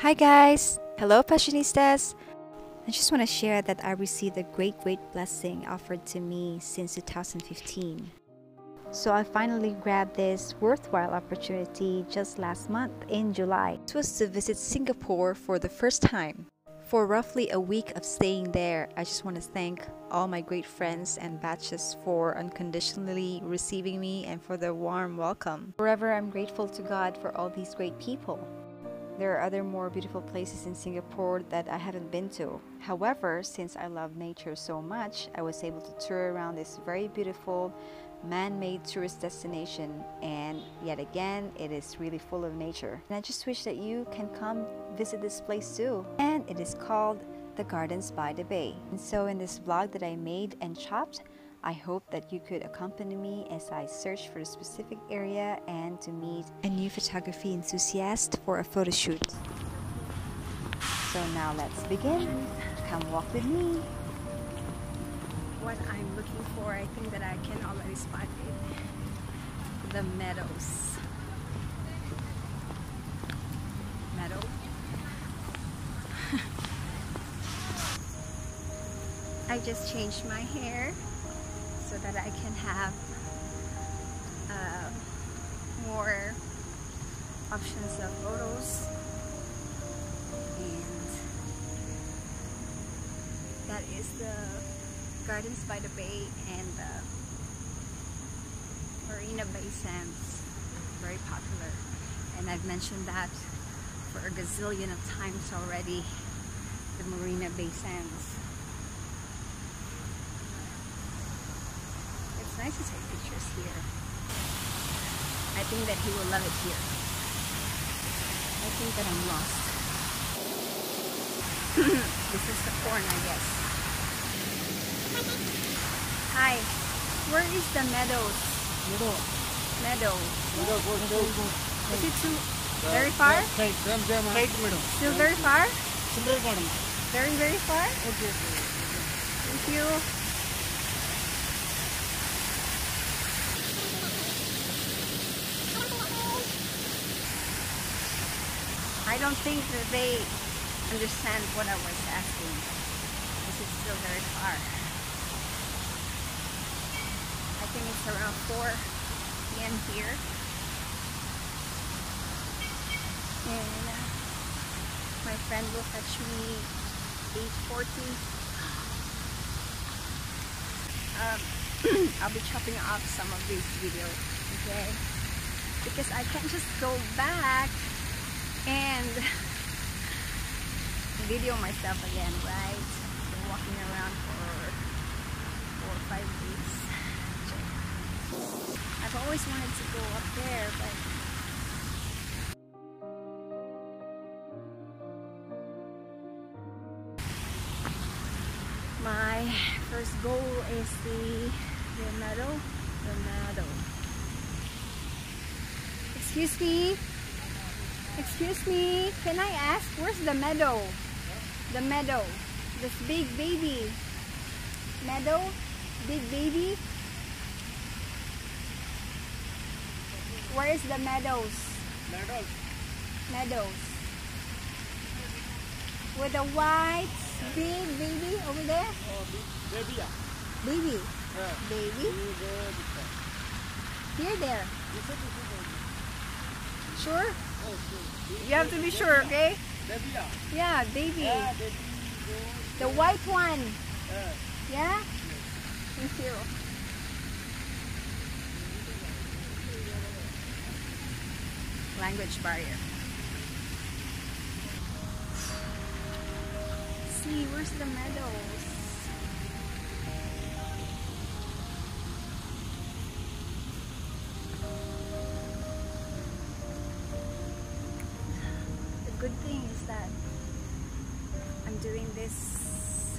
Hi guys! Hello Passionistas! I just want to share that I received a great great blessing offered to me since 2015. So I finally grabbed this worthwhile opportunity just last month in July. It was to visit Singapore for the first time. For roughly a week of staying there, I just want to thank all my great friends and batches for unconditionally receiving me and for the warm welcome. Forever I'm grateful to God for all these great people. There are other more beautiful places in Singapore that I haven't been to. However, since I love nature so much, I was able to tour around this very beautiful man-made tourist destination and yet again it is really full of nature. And I just wish that you can come visit this place too. And it is called the Gardens by the Bay. And so in this vlog that I made and chopped I hope that you could accompany me as I search for a specific area and to meet a new photography enthusiast for a photo shoot. So now let's begin. Come walk with me. What I'm looking for, I think that I can already spot it. The meadows. Meadow. I just changed my hair so that I can have uh, more options of photos. And that is the Gardens by the Bay and the Marina Bay Sands. Very popular. And I've mentioned that for a gazillion of times already the Marina Bay Sands nice to take pictures here. I think that he will love it here. I think that I'm lost. this is the corn, I guess. Hi, where is the meadows? Meadow. Meadow. Meadow goes to Is it too very far? Right, them, them, right meadow. Still very far? Very, very far? Okay, okay. Thank you. I don't think that they understand what I was asking because it's still very far. I think it's around 4 p.m. here. And uh, my friend will fetch me 8.40. Um, I'll be chopping off some of these videos, okay? Because I can't just go back and video myself again, right? Walking around for four or five weeks. I've always wanted to go up there, but my first goal is the the meadow, the meadow. Excuse me. Excuse me, can I ask, where's the meadow? The meadow. This big baby. Meadow? Big baby? Where is the meadows? Meadows. Meadows. With the white big baby over there? Oh, baby, yeah. Baby. Yeah. Baby? You go this side. Here, there. This side, this side. Sure? You have to be sure, okay? Yeah. Baby. The white one. Yeah. Yeah? Thank you. Language barrier. See, where's the meadows? Doing this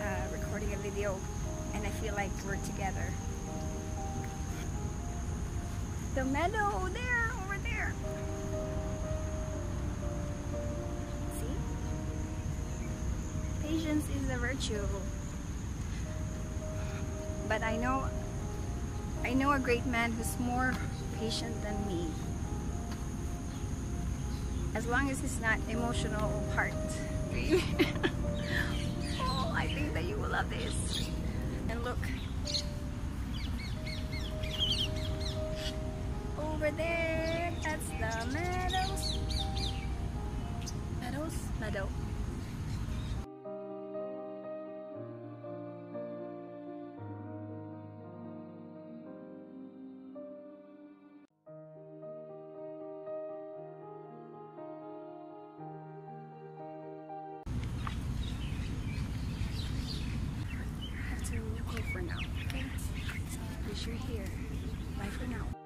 uh, recording a video and I feel like we're together. The meadow there, over there. See? Patience is a virtue. But I know I know a great man who's more patient than me. As long as it's not emotional part. oh, I think that you will love this. And look. Over there, that's the meadows. Meadows? Meadow. For now, okay? Wish you're here. Bye for now.